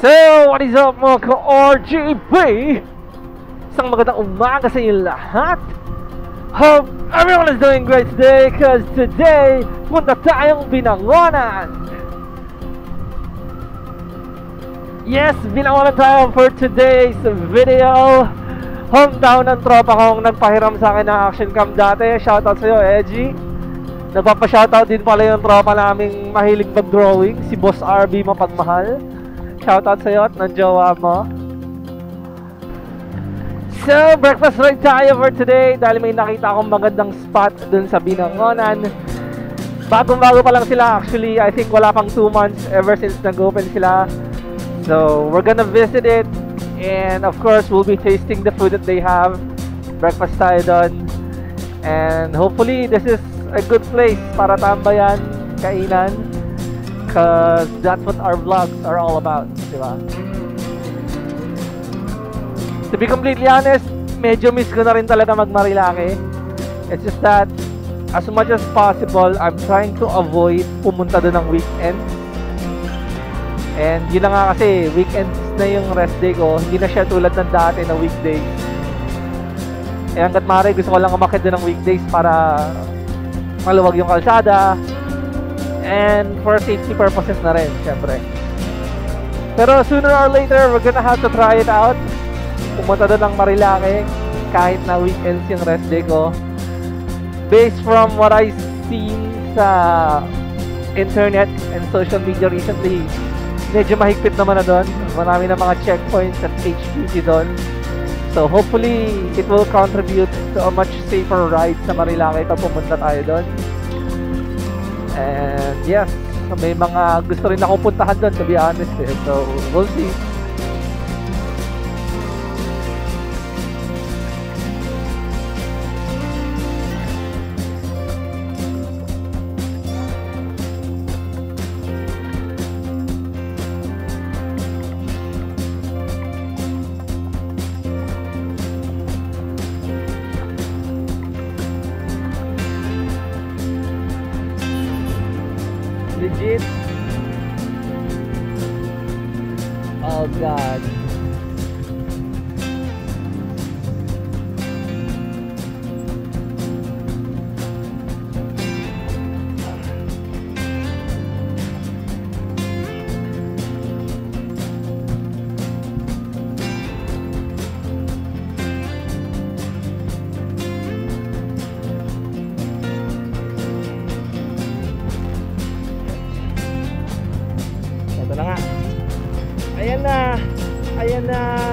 So, what is up mga ka-RGB? Isang magandang umaga sa inyo lahat. Hope everyone is doing great today because today, punta tayong binangonan. Yes, binangonan tayo for today's video. Hometown ng tropa kong nagpahiram sa akin ng action cam dati. Shoutout sa'yo, Edgy. Nagpapa-shoutout din pala yung tropa naming mahilig mag-drawing, si Boss RB Mapagmahal. Shoutout sa'yo at ng jowa mo. So, breakfast ride tayo for today dahil may nakita akong magandang spot dun sa Binangonan. Bagong-bago pa lang sila actually. I think wala pang 2 months ever since nag-open sila. So, we're gonna visit it. And of course, we'll be tasting the food that they have. Breakfast tayo dun. And hopefully, this is a good place para tambayan, kainan. Cause that's what our vlogs are all about, di ba? To be completely honest, medyo miss ko na rin talaga mag-Marilake. It's just that, as much as possible, I'm trying to avoid pumunta doon ng weekend. And yun na nga kasi, weekends na yung rest day ko. Hindi na siya tulad ng dati na weekdays. Eh hanggat maaari, gusto ko lang umakit doon ng weekdays para maluwag yung kalsada, and for safety purposes na rin, syempre. Pero sooner or later, we're gonna have to try it out. Pumunta doon ng Marilake kahit na weekends yung rest day ko. Based from what I seen sa internet and social media recently, medyo mahigpit naman na doon. Marami na mga checkpoints at HQC doon. So hopefully, it will contribute to a much safer ride sa Marilake pag pumunta tayo doon. And yes, may mga gusto rin akong puntahan doon to be honest eh. So, we'll see. Oh god. Ayan na.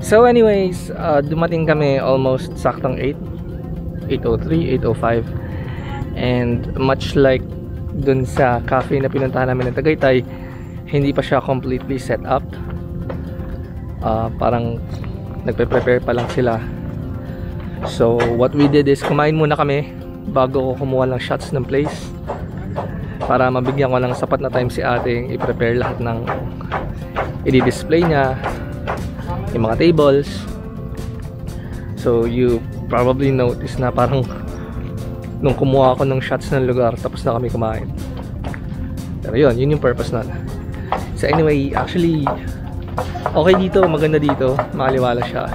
So anyways, uh, dumating kami almost saktong 8 803, 805 and much like dun sa cafe na pinuntahan namin ng Tagaytay hindi pa siya completely set up. Uh, parang nagpe-prepare pa lang sila. So what we did is kumain muna kami bago ko kumuha ng shots ng place para mabigyan ko ng sapat na time si ating i-prepare lahat ng i-display niya yung mga tables. So you probably notice na parang nung kumuha ako ng shots ng lugar tapos na kami kumain. Pero yun, yun yung purpose nun. So anyway, actually okay dito, maganda dito makaliwala siya.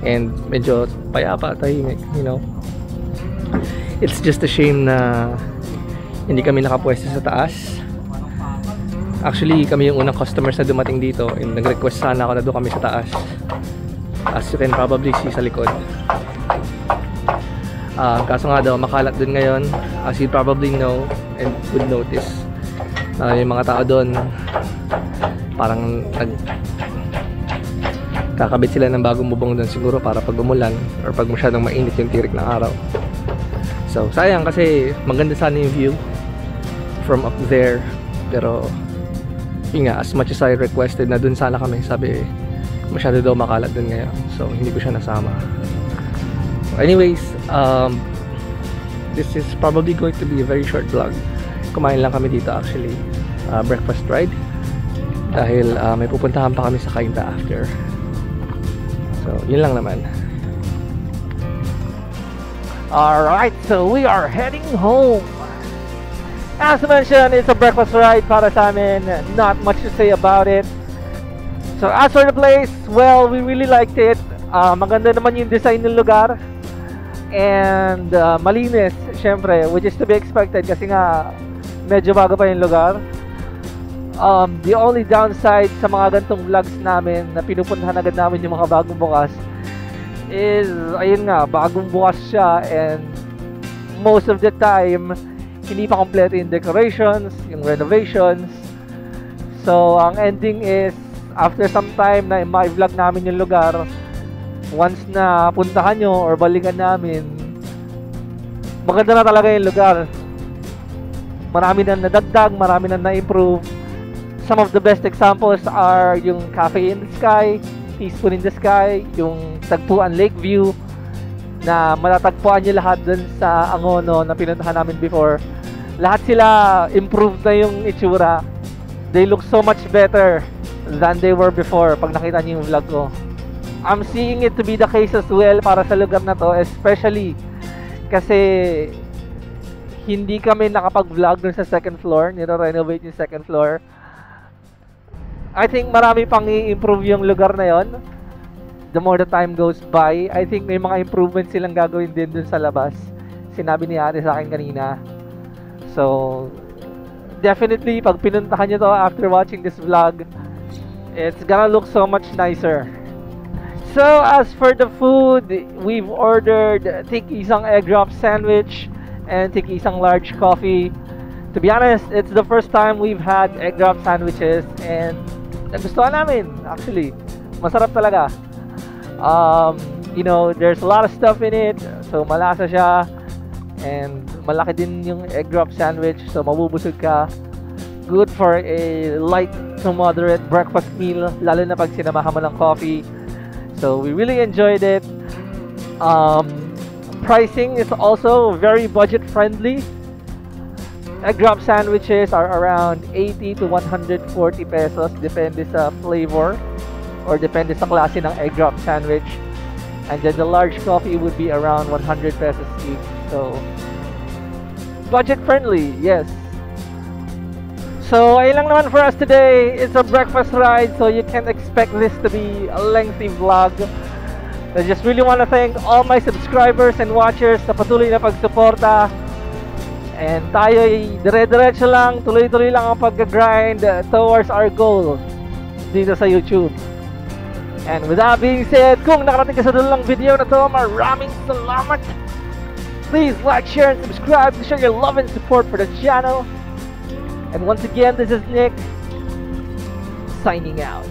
And medyo payapa, tahimik you know. It's just a shame na hindi kami nakapwesto sa taas Actually, kami yung unang customers na dumating dito and nag-request sana ako na doon kami sa taas. As you can probably see sa likod. Uh, kaso nga daw, makalat dun ngayon. As you probably know and would notice, uh, yung mga tao doon parang nag kakabit sila ng bagong bubong doon siguro para pag umulan or pag masyadong mainit yung tirik ng araw. So, sayang kasi maganda sana yung view from up there. Pero yun nga, as much as I requested na dun sana kami, sabi, masyado daw makalat dun ngayon. So, hindi ko siya nasama. Anyways, um, this is probably going to be a very short vlog. Kumain lang kami dito actually. Uh, breakfast ride. Dahil uh, may pupuntahan pa kami sa Kainta after. So, yun lang naman. Alright, so we are heading home. As mentioned, it's a breakfast ride para sa amin. Not much to say about it. So as for the place, well, we really liked it. Uh, maganda naman yung design ng lugar. And uh, malinis, syempre, which is to be expected kasi nga medyo bago pa yung lugar. Um, the only downside sa mga gantong vlogs namin na pinupuntahan agad namin yung mga bagong bukas is, ayun nga, bagong bukas siya and most of the time, hindi pa kompleto yung decorations, yung renovations. So, ang ending is, after some time na ma-vlog namin yung lugar, once na puntahan nyo or balikan namin, maganda na talaga yung lugar. Marami na nadagdag, marami na na-improve. Some of the best examples are yung Cafe in the Sky, Peaceful in the Sky, yung Tagpuan Lake View, na matatagpuan nyo lahat dun sa Angono na pinuntahan namin before lahat sila improved na yung itsura. They look so much better than they were before pag nakita niyo yung vlog ko. I'm seeing it to be the case as well para sa lugar na to, especially kasi hindi kami nakapag-vlog dun sa second floor, nire-renovate yung second floor. I think marami pang i-improve yung lugar na yon. The more the time goes by, I think may mga improvements silang gagawin din dun sa labas. Sinabi ni ate sa akin kanina, So, definitely, pag pinuntahan nyo to after watching this vlog, it's gonna look so much nicer. So, as for the food, we've ordered tiki isang egg drop sandwich and tiki isang large coffee. To be honest, it's the first time we've had egg drop sandwiches and nagustuhan namin, actually. Masarap talaga. Um, you know, there's a lot of stuff in it, so malasa siya. And malaki din yung egg drop sandwich. So mabubusog ka. Good for a light to moderate breakfast meal. Lalo na pag sinamahan mo ng coffee. So we really enjoyed it. Um, pricing is also very budget friendly. Egg drop sandwiches are around 80 to 140 pesos depende sa flavor or depende sa klase ng egg drop sandwich. And then the large coffee would be around 100 pesos each. So, budget friendly, yes. So, ayun lang naman for us today. It's a breakfast ride, so you can expect this to be a lengthy vlog. I just really want to thank all my subscribers and watchers sa patuloy na pagsuporta. And tayo ay dire-diretso lang, tuloy-tuloy lang ang pag-grind towards our goal dito sa YouTube. And with that being said, kung nakarating ka sa dulang video na to, maraming salamat! Please like, share, and subscribe to show your love and support for the channel. And once again, this is Nick, signing out.